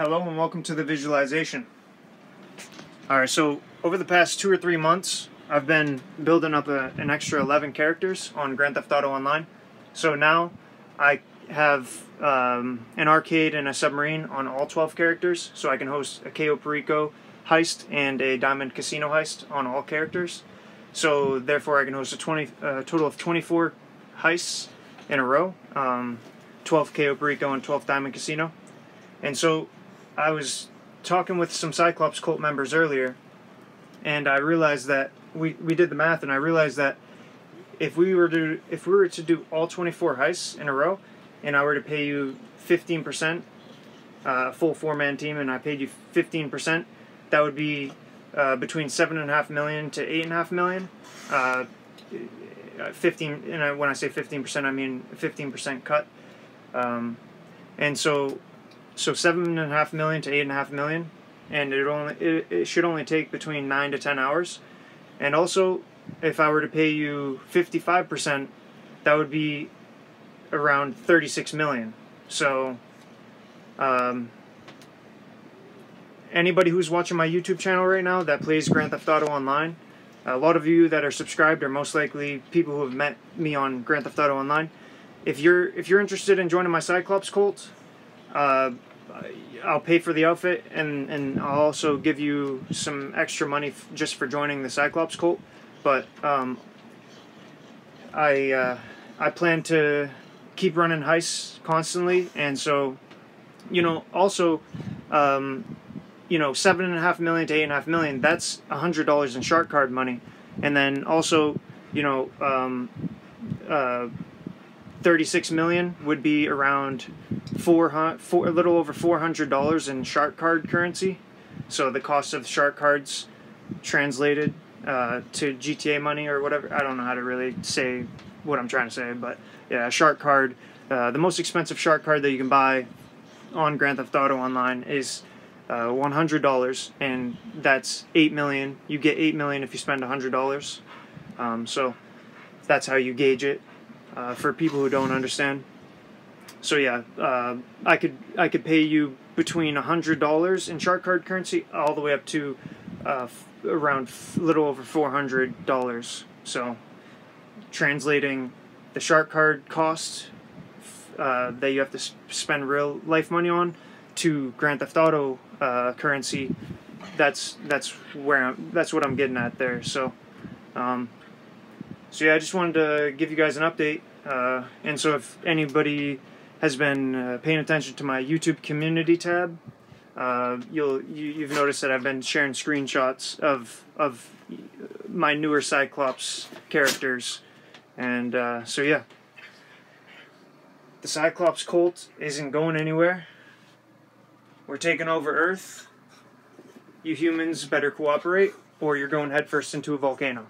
Hello and welcome to the visualization. Alright, so over the past two or three months, I've been building up a, an extra 11 characters on Grand Theft Auto Online. So now I have um, an arcade and a submarine on all 12 characters, so I can host a Cayo Perico heist and a Diamond Casino heist on all characters. So therefore I can host a 20, uh, total of 24 heists in a row, um, 12 Cayo Perico and 12 Diamond Casino. And so I was talking with some Cyclops cult members earlier, and I realized that we, we did the math, and I realized that if we were to if we were to do all 24 heists in a row, and I were to pay you 15%, uh, full four man team, and I paid you 15%, that would be uh, between seven and a half million to eight and a half million. Uh, 15, and when I say 15%, I mean 15% cut. Um, and so so seven and a half million to eight and a half million, and it only it, it should only take between nine to ten hours. And also, if I were to pay you fifty five percent, that would be around thirty six million. So, um, anybody who's watching my YouTube channel right now that plays Grand Theft Auto Online, a lot of you that are subscribed are most likely people who have met me on Grand Theft Auto Online. If you're if you're interested in joining my Cyclops cult, uh, I'll pay for the outfit and and I'll also give you some extra money just for joining the Cyclops cult. But um, I uh, I plan to keep running heists constantly, and so you know also um, you know seven and a half million to eight and a half million. That's a hundred dollars in shark card money, and then also you know. Um, uh, 36 million would be around four, four a little over $400 in shark card currency. So the cost of shark cards translated uh, to GTA money or whatever. I don't know how to really say what I'm trying to say, but yeah, shark card. Uh, the most expensive shark card that you can buy on Grand Theft Auto Online is uh, $100, and that's 8 million. You get 8 million if you spend $100. Um, so that's how you gauge it uh, for people who don't understand. So yeah, uh, I could I could pay you between hundred dollars in shark card currency all the way up to uh, around a little over four hundred dollars. So translating the shark card cost uh, that you have to spend real life money on to Grand Theft Auto uh, currency, that's that's where I'm, that's what I'm getting at there. So. Um, so yeah, I just wanted to give you guys an update. Uh, and so if anybody has been uh, paying attention to my YouTube community tab, uh, you'll you, you've noticed that I've been sharing screenshots of of my newer Cyclops characters, and uh, so yeah, the Cyclops cult isn't going anywhere. We're taking over Earth. You humans better cooperate, or you're going headfirst into a volcano.